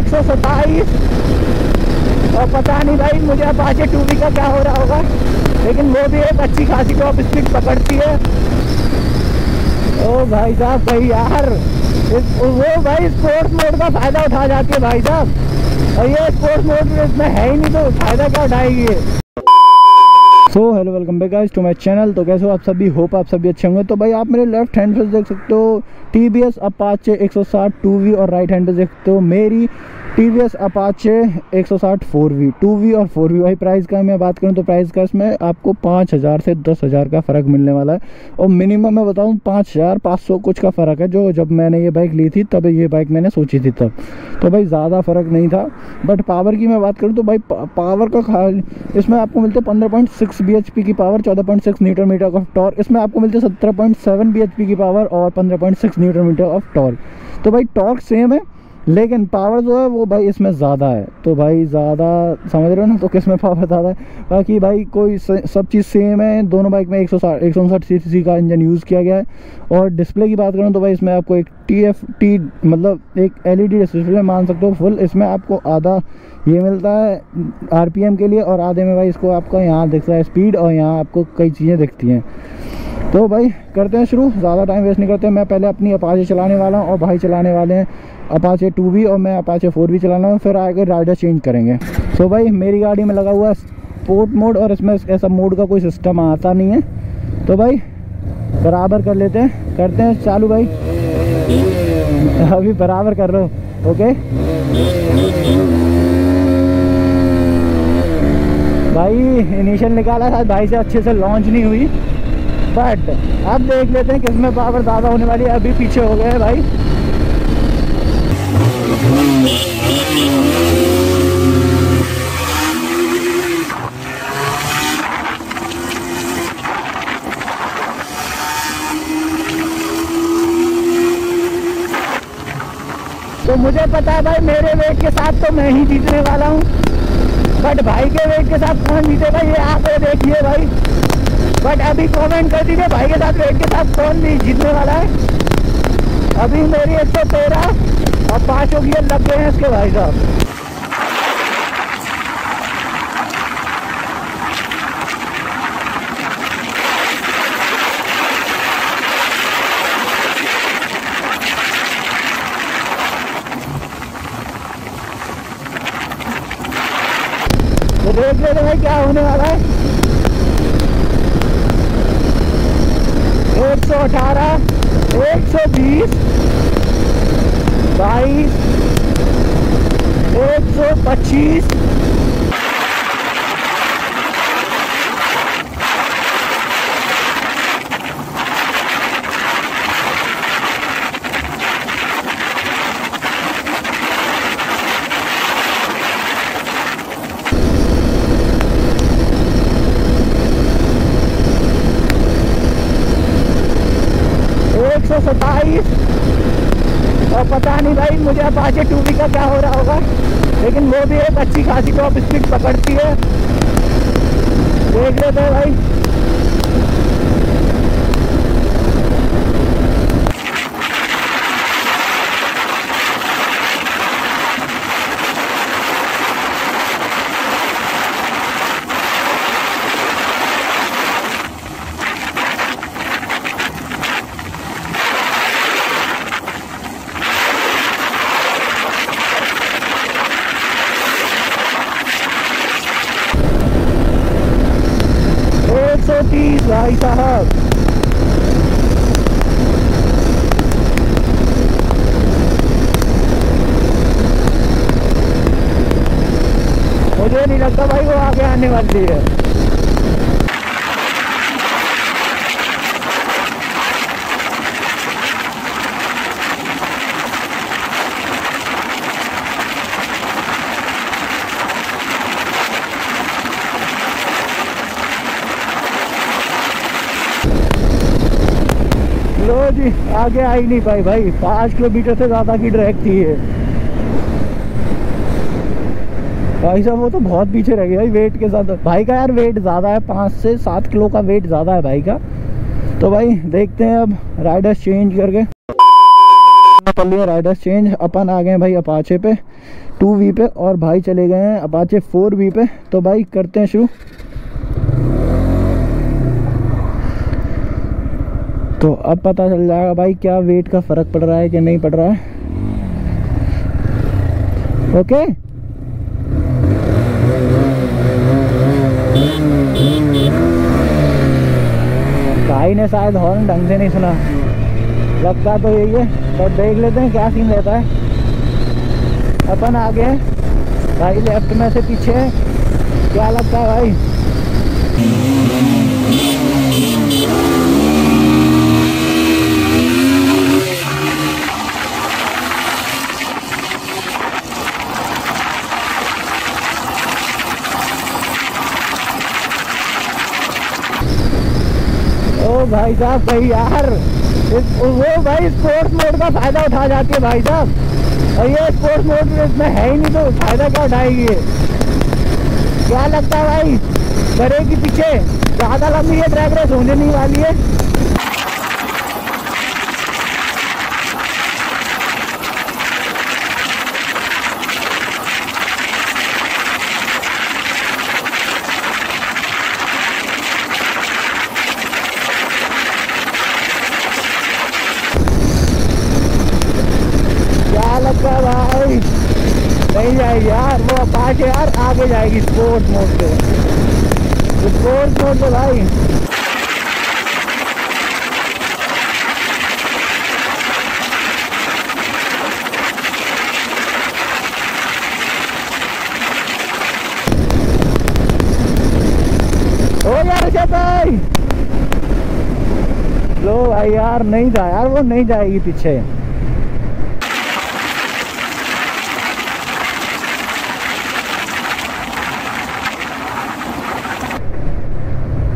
एक सौ सत्ताईस। और पता नहीं भाई मुझे अपाचे टू का क्या हो रहा होगा। लेकिन वो भी एक अच्छी खासी टॉप स्पीड पकड़ती है। ओ भाई साहब भाई यार इस, वो भाई स्पोर्ट्स मोड का फ़ायदा उठा जाती है भाई साहब। और ये स्पोर्ट्स मोड इसमें है ही नहीं तो फ़ायदा क्या उठाएगी so hello welcome back guys to my channel तो कैसे हो आप सभी? होप आप सभी अच्छे होंगे। तो भाई, आप मेरे लेफ़्ट हैंड पे देख सकते हो टी बी एस अपाचे एक सौ साठ टू वी और राइट हैंड पे देख सकते हो। मेरी टी वी एस अपाचे एक सौ साठ फोर वी टू वी और फोर वी भाई प्राइस का मैं बात करूँ तो प्राइस का इसमें आपको पाँच हज़ार से दस हज़ार का फ़र्क मिलने वाला है। और मिनिमम मैं बताऊँ, पाँच हज़ार पाँच सौ कुछ का फ़र्क है, जो जब मैंने ये बाइक ली थी, तब ये बाइक मैंने सोची थी तब। तो भाई ज़्यादा फ़र्क नहीं था। बट पावर की मैं बात करूँ तो भाई पावर का खाल, इसमें आपको मिलते पंद्रह point six B H P की पावर चौदह point six newton metre of torque इसमें आपको मिलते सत्रह point seven B H P की पावर और पंद्रह point six newton metre of torque तो भाई टॉर्क सेम है लेकिन पावर जो है वो भाई इसमें ज़्यादा है। तो भाई ज़्यादा, समझ रहे हो ना? तो किसमें पावर ज़्यादा है? बाकी भाई कोई सब चीज़ सेम है। दोनों बाइक में एक सौ साठ, एक सौ उनसठ सी सी का इंजन यूज़ किया गया है। और डिस्प्ले की बात करूँ तो भाई इसमें आपको एक टी एफ़ टी मतलब एक एल ई डी डिस्प्ले मान सकते हो फुल इसमें आपको आधा ये मिलता है आर पी एम के लिए और आधे में भाई इसको आपका यहाँ दिखता है स्पीड और यहाँ आपको कई चीज़ें दिखती हैं। तो भाई, करते हैं शुरू। ज़्यादा टाइम वेस्ट नहीं करते। मैं पहले अपनी अपाचे चलाने वाला हूँ, और भाई चलाने वाले हैं अपाचे टू भी और मैं अपाचे फोर भी चलाना हूँ। फिर आगे राइडर चेंज करेंगे। तो भाई, मेरी गाड़ी में लगा हुआ स्पोर्ट मोड और इसमें ऐसा मोड का कोई सिस्टम आता नहीं है। तो भाई, बराबर कर लेते हैं। करते हैं चालू भाई। अभी बराबर कर हो ओके भाई इनिशियल निकाला था। भाई से अच्छे से लॉन्च नहीं हुई। बट अब देख लेते हैं किसमें पावर ज़्यादा होने वाली है। अभी पीछे हो गए भाई। तो मुझे पता है भाई, मेरे वेट के साथ तो मैं ही जीतने वाला हूँ। बट भाई के वेट के साथ कौन जीतेगा, ये आप देखिए भाई। बट अभी कमेंट कर दीजिए, भाई के साथ वेट के साथ कौन भी जीतने वाला है? अभी मेरी एक सौ तेरह और पाँचों गियर लग गए हैं इसके भाई साहब। तो देख लेते भाई क्या होने वाला है। एक सौ अठारह एक सौ बीस बाईस एक सौ पच्चीस एक सौ सत्ताईस और पता नहीं भाई, मुझे अपाचे टू का क्या हो रहा होगा। लेकिन वो भी एक अच्छी खासी टॉप स्पीड पकड़ती है। देख लेते हैं भाई एक सौ तीस भाई साहब मुझे नहीं लगता भाई वो आगे आने वाली है। लो जी, आगे आई नहीं पाई भाई। पाँच किलोमीटर से ज़्यादा की ट्रैक थी ये। भाई साहब, वो तो बहुत पीछे रह गए भाई वेट के साथ। भाई का यार वेट ज़्यादा है, पाँच से सात किलो का वेट ज़्यादा है भाई का। तो भाई, देखते हैं अब राइडर्स चेंज करके। कर लिए राइडर्स चेंज अपन आ गए भाई अपाचे पे टू वी पे, और भाई चले गए हैं अपाचे फोर वी पे। तो भाई, करते हैं शुरू। तो अब पता चल जाएगा भाई, क्या वेट का फ़र्क पड़ रहा है कि नहीं पड़ रहा है। ओके भाई ने शायद हॉर्न ढंग से नहीं सुना। लगता तो यही है पर देख लेते हैं क्या सीन रहता है। अपन आगे भाई लेफ़्ट में से पीछे क्या लगता है भाई ओ भाई साहब, भाई यार। वो भाई स्पोर्ट्स मोड का फ़ायदा उठा जाती है भाई साहब। और ये स्पोर्ट्स मोड इसमें है ही नहीं तो फ़ायदा क्या उठाएगी ये? क्या लगता है भाई? बड़े के पीछे, ज़्यादा लंबी है ट्रैक रेस होने नहीं वाली है। है भाई नहीं जाएगी यार वो अपाचे यार आगे जाएगी स्पोर्ट मोड पे स्पोर्ट्स मोड पे भाई भाई लो भाई यार नहीं जा यार वो नहीं जाएगी, पीछे।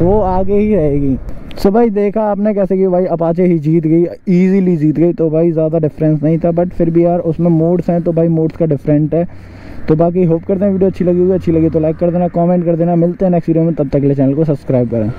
वो आगे ही रहेगी। सो भाई, देखा आपने कैसे कि भाई अपाचे ही जीत गई इजीली जीत गई तो भाई ज़्यादा डिफरेंस नहीं था बट फिर भी यार उसमें मोड्स हैं तो भाई मोड्स का डिफरेंट है। तो बाकी होप करते हैं वीडियो अच्छी लगी होगी, अच्छी लगी तो लाइक कर देना कमेंट कर देना, मिलते हैं नेक्स्ट वीडियो में, तब तक के लिए चैनल को सब्सक्राइब करें।